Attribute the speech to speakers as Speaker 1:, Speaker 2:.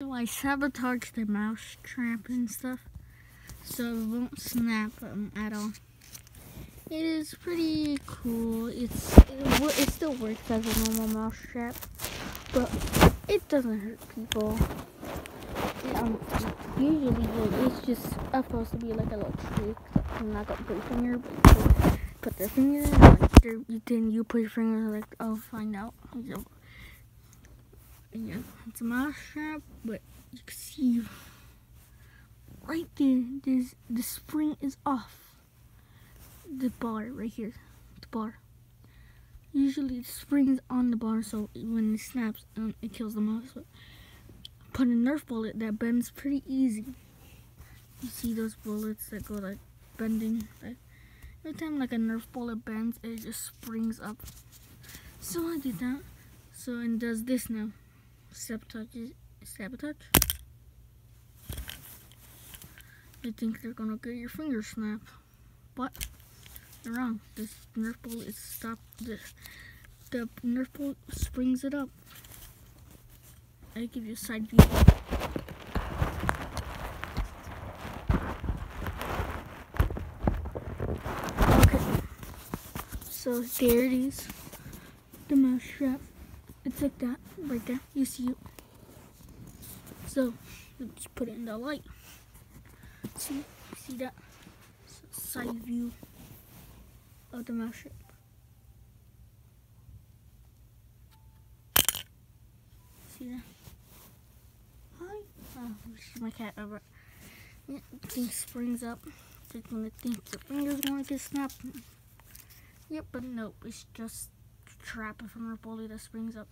Speaker 1: So I sabotage the mouse trap and stuff, so it won't snap um, at all. It is pretty cool. It's it, it still works as a normal mouse trap, but it doesn't hurt people. Um, usually it's just supposed to be like a little trick. I'm not gonna put your finger, but you put their finger. Like, then you put your finger like I'll find out. And yeah, it's a mouse trap, but you can see right there. There's the spring is off. The bar right here, the bar. Usually the spring's on the bar, so when it snaps, um, it kills the mouse. But put a Nerf bullet that bends pretty easy. You see those bullets that go like bending. Like every time like a Nerf bullet bends, it just springs up. So I did that. So and does this now. Sabotage. Sabotage. You think they're gonna get your finger snap, but you're wrong. This Nerf is stop. The the Nerf springs it up. I give you a side view. Okay. So there it is. The mouse trap. It's like that right there. You see it. So let's put it in the light. See, see that side view of the mouse. See that? Hi. Oh, she's my cat over. Yeah, thing springs up. They're gonna think your finger's gonna get snapped. Yep, but nope, it's just trap from Rebolita springs up.